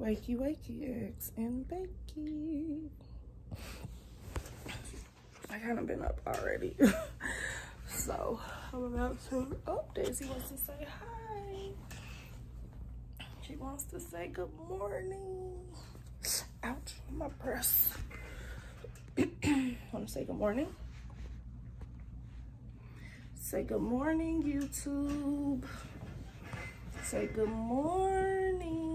Wakey, wakey, eggs and bakey. I kind of been up already. so I'm about to, oh, Daisy wants to say hi. She wants to say good morning. Ouch, my purse. want to say good morning? Say good morning, YouTube. Say good morning.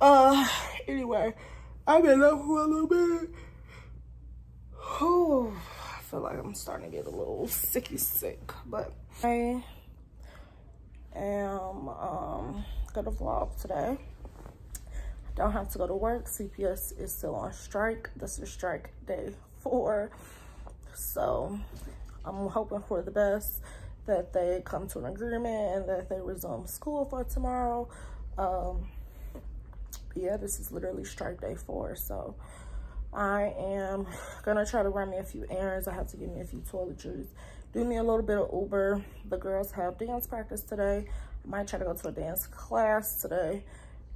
Uh, anyway, I've been up for a little bit. Oh, I feel like I'm starting to get a little sicky sick, but I am um, gonna vlog today. I Don't have to go to work. CPS is still on strike. This is strike day four. So I'm hoping for the best that they come to an agreement and that they resume school for tomorrow. Um, yeah, this is literally stripe day four. So I am gonna try to run me a few errands. I have to get me a few toiletries. Do me a little bit of Uber. The girls have dance practice today. I might try to go to a dance class today.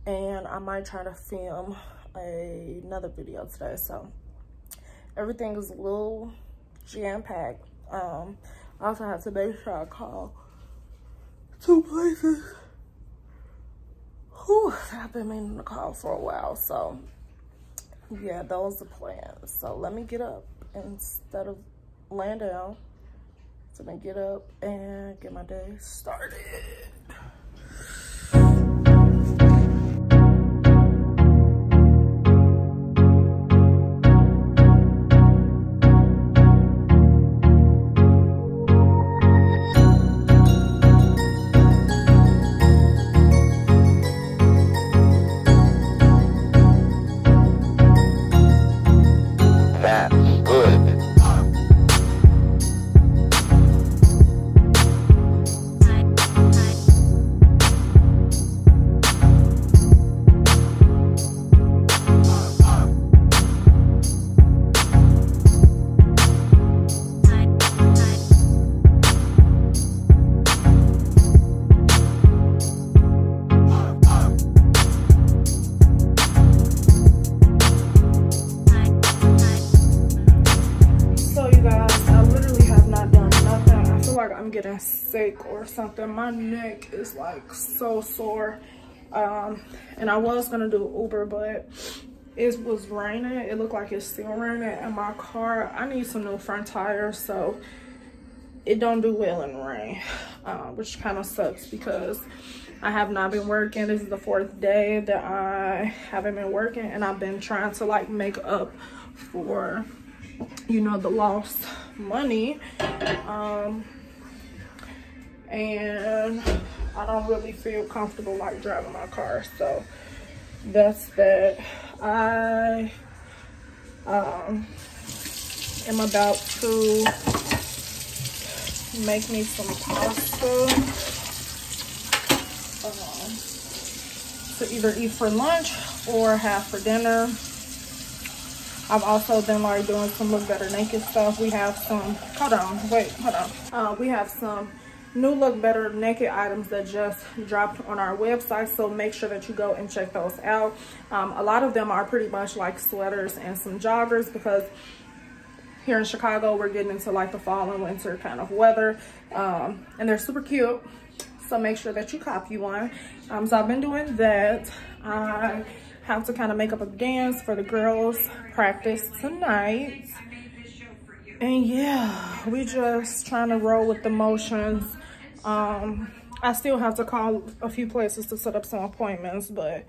And I might try to film a, another video today. So everything is a little jam-packed. Um, I also have to make sure I call two places whew, I've been meaning to call for a while. So yeah, those the plans. So let me get up instead of laying down. So let me get up and get my day started. Getting sick or something. My neck is like so sore. Um, and I was gonna do Uber, but it was raining. It looked like it's still raining and my car, I need some new front tires. So it don't do well in rain, uh, which kind of sucks because I have not been working. This is the fourth day that I haven't been working and I've been trying to like make up for, you know, the lost money. Um, and I don't really feel comfortable like driving my car. So that's that. I um, am about to make me some pasta um, to either eat for lunch or have for dinner. I've also been like doing some look better naked stuff. We have some, hold on, wait, hold on. Uh, we have some new look better naked items that just dropped on our website. So make sure that you go and check those out. Um, a lot of them are pretty much like sweaters and some joggers because here in chicago we're getting into like the fall and winter kind of weather um, and they're super cute. So make sure that you copy one. Um, so i've been doing that. I have to kind of make up a dance for the girls practice tonight. And yeah we just trying to roll with the motions um, I still have to call a few places to set up some appointments, but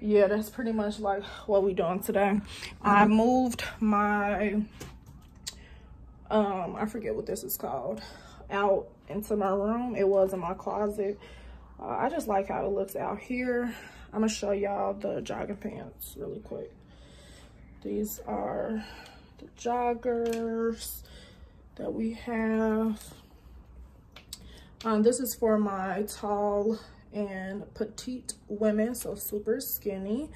yeah, that's pretty much like what we doing today. Mm -hmm. I moved my, um, I forget what this is called, out into my room. It was in my closet. Uh, I just like how it looks out here. I'm gonna show y'all the jogging pants really quick. These are the joggers that we have. Um, this is for my tall and petite women, so super skinny.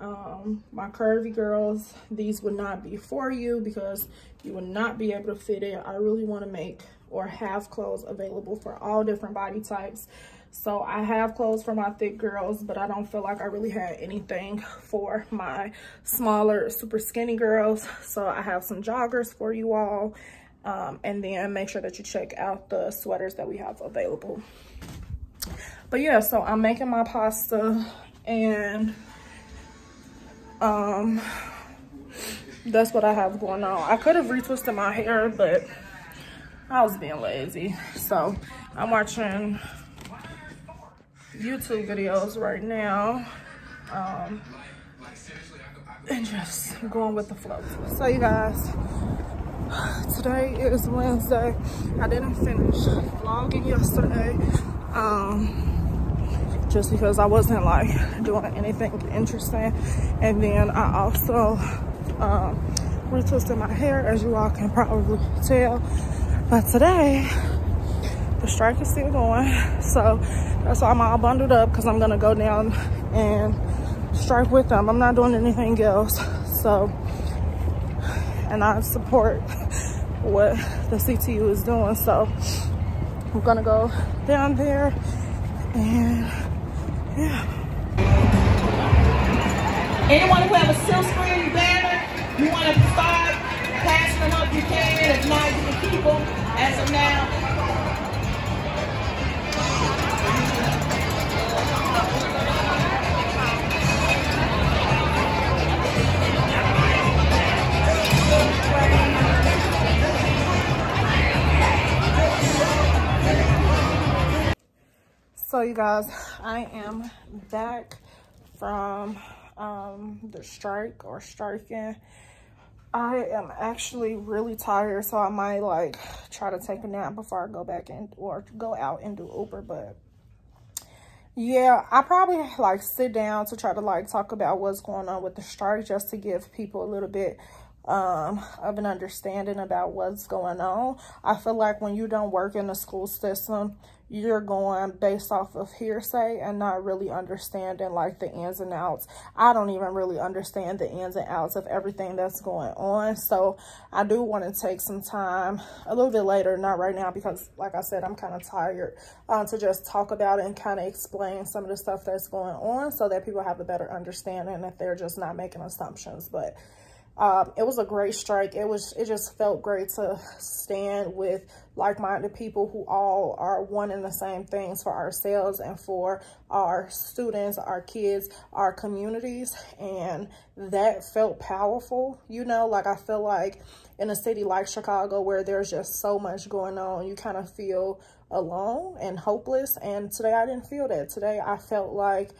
Um, my curvy girls, these would not be for you because you would not be able to fit it. I really want to make or have clothes available for all different body types. So I have clothes for my thick girls, but I don't feel like I really had anything for my smaller, super skinny girls. So I have some joggers for you all. Um, and then make sure that you check out the sweaters that we have available. But yeah, so I'm making my pasta and um, that's what I have going on. I could have retwisted my hair, but I was being lazy. So I'm watching YouTube videos right now. Um, and just going with the flow. So you guys, today is Wednesday. I didn't finish vlogging yesterday. Um, just because I wasn't like doing anything interesting. And then I also um, retwisted my hair as you all can probably tell. But today, the strike is still going. So that's why I'm all bundled up because I'm gonna go down and strike with them. I'm not doing anything else. So, and I support what the CTU is doing. So I'm gonna go down there and yeah. Anyone who have a silk screen banner, you want to start passing them up, you can. If not, you can keep them as of now. So you guys, I am back from um, the strike or striking. I am actually really tired, so I might like try to take a nap before I go back in or go out and do Uber. But yeah, I probably like sit down to try to like talk about what's going on with the strike just to give people a little bit um, of an understanding about what's going on. I feel like when you don't work in the school system, you're going based off of hearsay and not really understanding like the ins and outs. I don't even really understand the ins and outs of everything that's going on. So I do want to take some time a little bit later, not right now, because like I said, I'm kind of tired uh, to just talk about it and kind of explain some of the stuff that's going on so that people have a better understanding that they're just not making assumptions. But um, it was a great strike. It was, it just felt great to stand with like-minded people who all are one and the same things for ourselves and for our students, our kids, our communities. And that felt powerful. You know, like I feel like in a city like Chicago where there's just so much going on, you kind of feel alone and hopeless. And today I didn't feel that. Today I felt like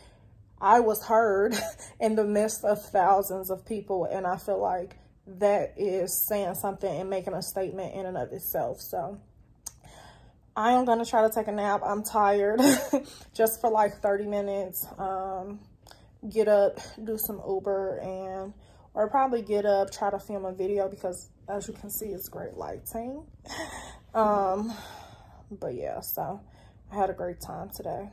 I was heard in the midst of thousands of people. And I feel like that is saying something and making a statement in and of itself. So I am going to try to take a nap. I'm tired just for like 30 minutes. Um, get up, do some Uber and or probably get up, try to film a video because as you can see, it's great lighting. Um, but yeah, so I had a great time today.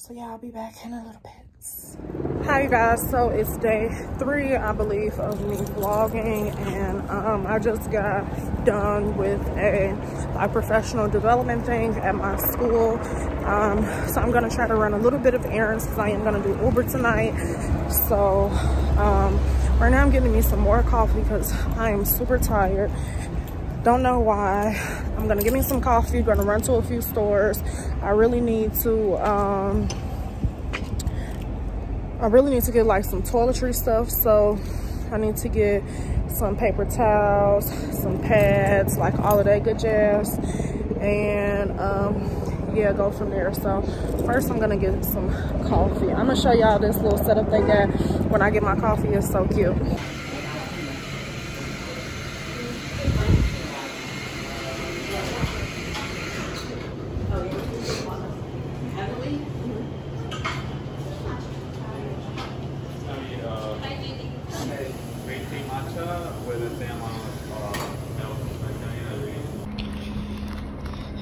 So yeah, I'll be back in a little bit. Hi you guys, so it's day three, I believe, of me vlogging and um, I just got done with a, a professional development thing at my school. Um, so I'm gonna try to run a little bit of errands because I am gonna do Uber tonight. So um, right now I'm getting me some more coffee because I am super tired don't know why i'm gonna get me some coffee gonna run to a few stores i really need to um i really need to get like some toiletry stuff so i need to get some paper towels some pads like all of that good jazz. And um yeah go from there. So first i'm gonna get some coffee. I'm gonna show y'all this little setup they got when i get my coffee. It's so cute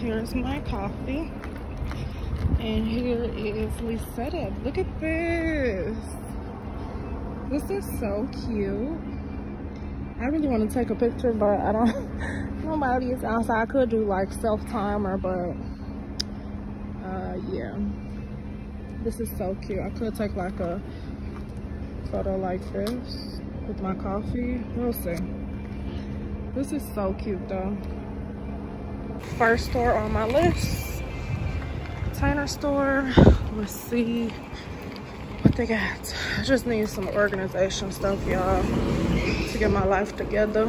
Here's my coffee. And here is Lisetta. Look at this. This is so cute. I really want to take a picture, but I don't, nobody is outside. I could do like self-timer, but uh yeah this is so cute i could take like a photo like this with my coffee we'll see this is so cute though first store on my list. Tanner store. Let's see what they got. I just need some organization stuff y'all to get my life together.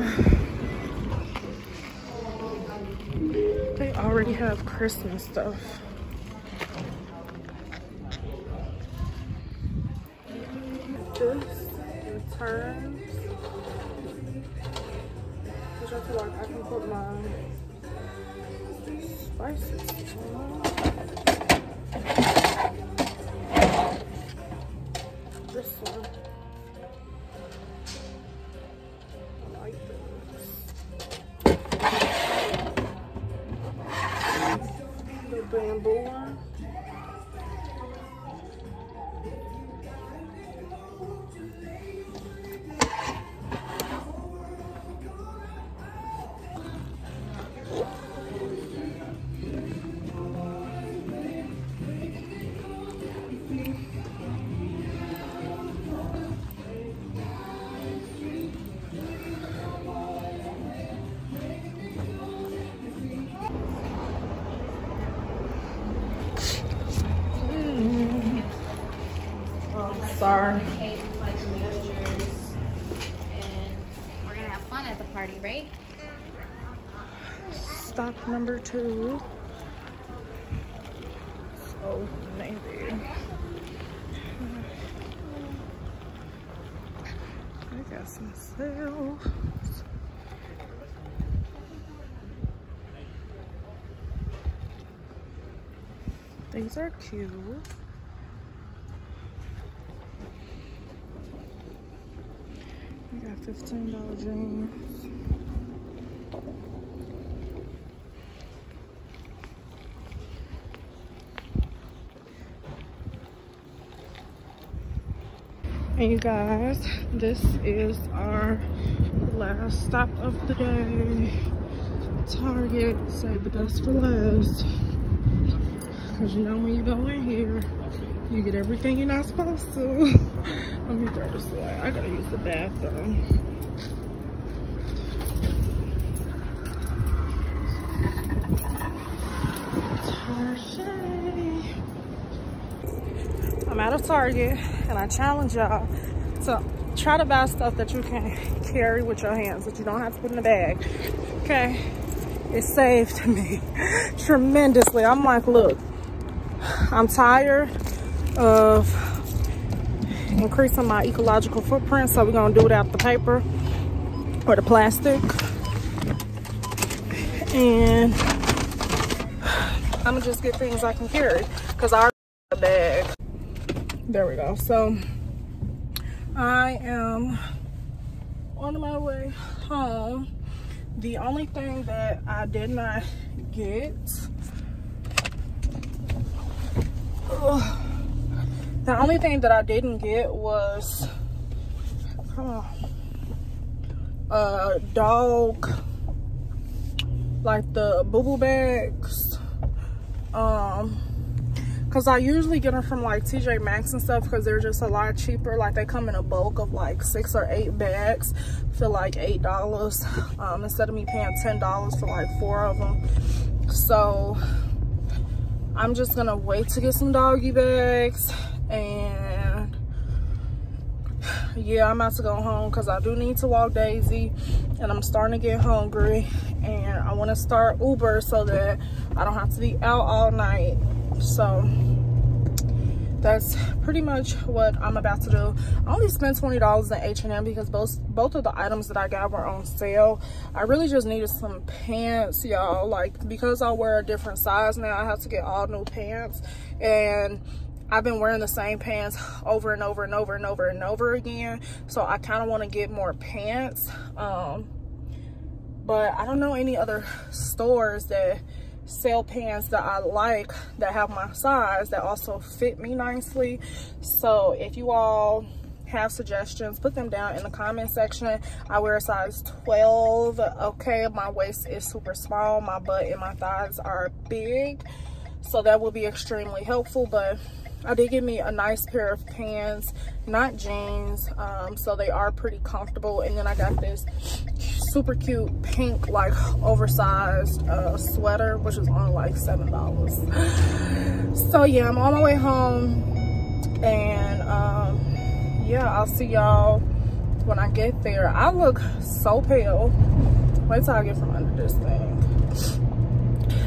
They already have christmas stuff number two. So maybe. I got some sales. These are cute. We got $15 jeans. And you guys, this is our last stop of the day. Target, save the best for last. Cause you know when you go in here, you get everything you're not supposed to. Let me throw this away. I gotta use the bathroom. Target. I'm at a Target and I challenge y'all to try to buy stuff that you can carry with your hands, that you don't have to put in a bag. Okay? It saved me tremendously. I'm like, look, I'm tired of increasing my ecological footprint, so we're gonna do it out the paper or the plastic. And I'm gonna just get things I can carry because I already have a bag. There we go. So I am on my way home. The only thing that I did not get ugh, the only thing that I didn't get was uh dog like the boo bags um because i usually get them from like tj maxx and stuff because they're just a lot cheaper. Like they come in a bulk of like six or eight bags for like eight dollars um instead of me paying ten dollars for like four of them so i'm just gonna wait to get some doggy bags and yeah i'm about to go home because i do need to walk daisy and i'm starting to get hungry and i want to start uber so that i don't have to be out all night so that's pretty much what i'm about to do i only spent 20 dollars in h&m because both both of the items that i got were on sale i really just needed some pants y'all like because i wear a different size now i have to get all new pants and I've been wearing the same pants over and over and over and over and over again. So I kind of want to get more pants. Um, but I don't know any other stores that sell pants that I like that have my size that also fit me nicely. So if you all have suggestions, put them down in the comment section. I wear a size 12. Okay, my waist is super small. My butt and my thighs are big So that will be extremely helpful. But I did get me a nice pair of pants, not jeans. Um, so they are pretty comfortable. And then I got this super cute pink, like oversized uh, sweater, which was only like $7. So yeah, I'm on my way home. And um, yeah, I'll see y'all when I get there. I look so pale. Wait till I get from under this thing.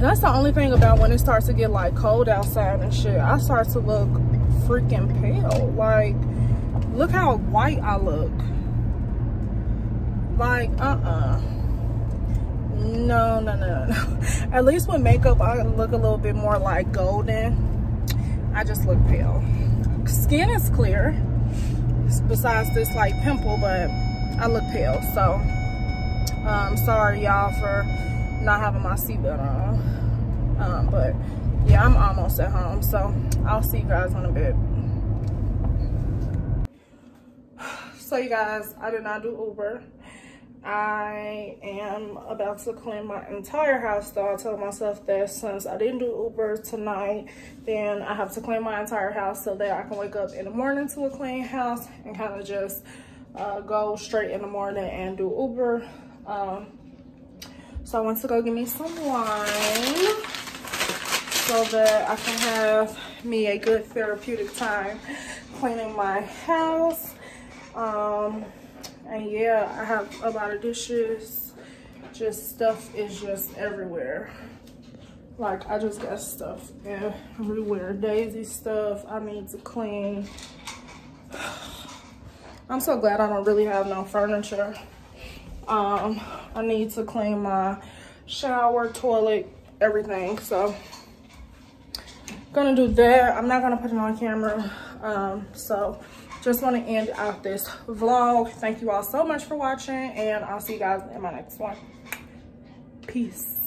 That's the only thing about when it starts to get like cold outside and shit. I start to look freaking pale. Like, look how white I look. Like, uh-uh. No, no, no, no. At least with makeup, I look a little bit more like golden. I just look pale. Skin is clear, besides this like pimple, but I look pale. So, um, sorry y'all for not having my seatbelt on. Um, but yeah, I'm almost at home. So I'll see you guys in a bit. So you guys, I did not do Uber. I am about to clean my entire house though. I told myself that since I didn't do Uber tonight, then I have to clean my entire house so that I can wake up in the morning to a clean house and kind of just uh, go straight in the morning and do Uber. Um, so I went to go get me some wine so that I can have me a good therapeutic time cleaning my house. Um, and yeah, I have a lot of dishes. Just stuff is just everywhere. Like I just got stuff everywhere. Daisy stuff I need to clean. I'm so glad I don't really have no furniture. Um, I need to clean my shower, toilet, everything. So. Gonna do that. I'm not gonna put it on camera um, so just want to end out this vlog. Thank you all so much for watching and i'll see you guys in my next one. Peace